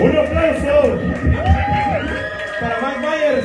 Un aplauso para Mike Myers.